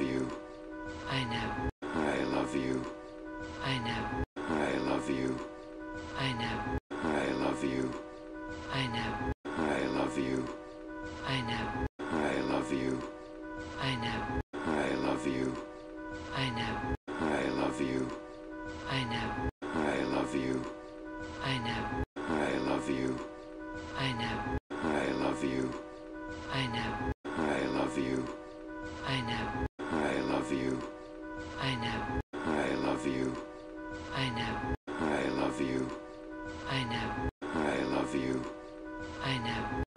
love you. I know. I love you. I know. I love you. I know. I love you. I know. I love you. I know. I love you. I know. I love you. I know. I love you. I know. I love you. I know. I love you. I know. know. I love you. I know. I love you. I know.